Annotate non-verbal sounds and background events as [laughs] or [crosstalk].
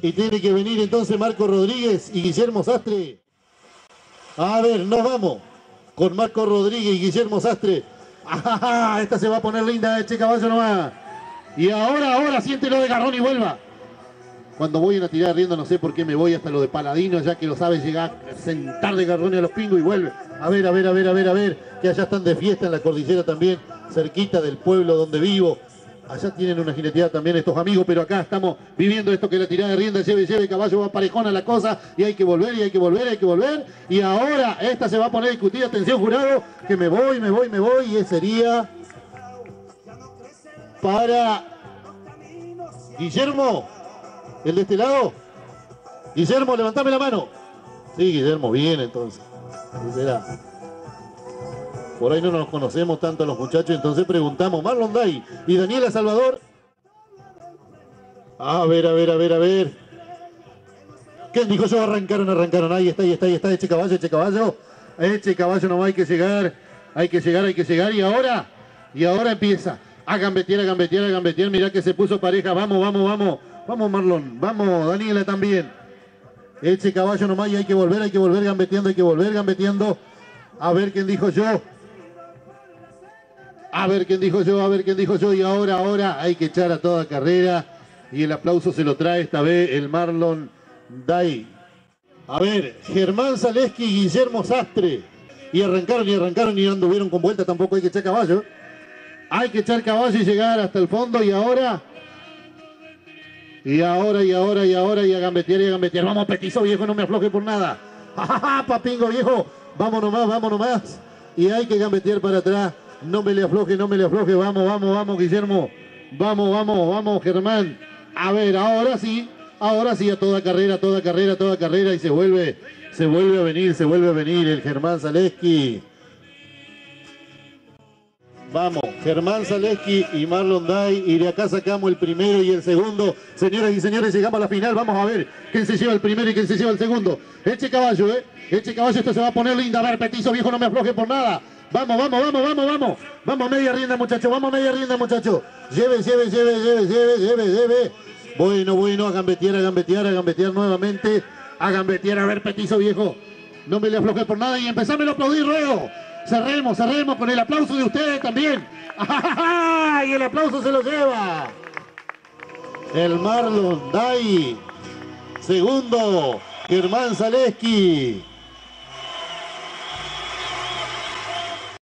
Y tiene que venir entonces Marco Rodríguez y Guillermo Sastre. A ver, nos vamos con Marco Rodríguez y Guillermo Sastre. ¡Ajá! Esta se va a poner linda, eche caballo nomás. Y ahora, ahora, siéntelo de garrón y vuelva. Cuando voy a tirar riendo, no sé por qué me voy hasta lo de Paladino, ya que lo sabe llegar, sentar de garrón a los pingos y vuelve. A ver, a ver, a ver, a ver, a ver, que allá están de fiesta en la cordillera también, cerquita del pueblo donde vivo. Allá tienen una jineteada también estos amigos, pero acá estamos viviendo esto que la tirada de rienda lleve, lleve, caballo va parejona la cosa y hay que volver y hay que volver, hay que volver. Y ahora esta se va a poner discutida, atención jurado, que me voy, me voy, me voy y sería para Guillermo, el de este lado. Guillermo, levantame la mano. Sí, Guillermo, bien entonces. Será. Por ahí no nos conocemos tanto los muchachos, entonces preguntamos, Marlon Day y Daniela Salvador. A ver, a ver, a ver, a ver. ¿Quién dijo yo? Arrancaron, arrancaron. Ahí está, ahí está, ahí está. Eche caballo, eche caballo. Eche caballo, no hay que llegar. Hay que llegar, hay que llegar. Y ahora, y ahora empieza. A gambetear, a gambetear, a gambetear. Mirá que se puso pareja. Vamos, vamos, vamos. Vamos, Marlon. Vamos, Daniela también. Eche caballo nomás y hay que volver, hay que volver gambeteando, hay que volver gambeteando. A ver quién dijo yo. A ver quién dijo yo, a ver quién dijo yo. Y ahora, ahora hay que echar a toda carrera. Y el aplauso se lo trae esta vez el Marlon Day. A ver, Germán Zaleski y Guillermo Sastre. Y arrancaron y arrancaron y no anduvieron con vuelta. Tampoco hay que echar caballo. Hay que echar caballo y llegar hasta el fondo. Y ahora. Y ahora, y ahora, y ahora, y a gambetear, y a gambetear. Vamos, petizo viejo, no me afloje por nada. [laughs] ¡Ja, papingo viejo! Vamos nomás, vamos nomás. Y hay que gambetear para atrás. No me le afloje, no me le afloje. Vamos, vamos, vamos, Guillermo. Vamos, vamos, vamos, Germán. A ver, ahora sí. Ahora sí, a toda carrera, toda carrera, toda carrera. Y se vuelve, se vuelve a venir, se vuelve a venir el Germán Zaleski. Vamos, Germán Zaleski y Marlon Day. Y de acá sacamos el primero y el segundo. Señoras y señores, llegamos a la final. Vamos a ver quién se lleva el primero y quién se lleva el segundo. Eche caballo, ¿eh? Eche caballo, esto se va a poner linda. A ver, petizo viejo, no me afloje por nada. Vamos, vamos, vamos, vamos, vamos. Vamos, media rienda, muchachos. Vamos, media rienda, muchachos. Lleve, lleve, lleve, lleve, lleve, lleve, lleve. Bueno, bueno, a gambetear, a gambetear, a gambetear nuevamente. A gambetear, a ver, petizo viejo. No me le afloje por nada y empezame a aplaudir, ruego. Cerremos, cerremos con el aplauso de ustedes también. [laughs] Y el aplauso se lo lleva. El Marlon Day. Segundo, Germán Zaleski.